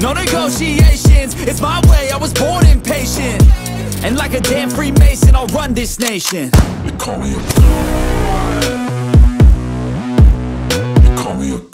No negotiations, it's my way, I was born impatient. And like a damn Freemason, I'll run this nation. They call me a. They call me a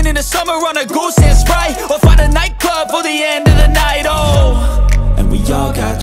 Drinking in the summer on a goose and Sprite. Or find a nightclub for the end of the night, oh. And we all got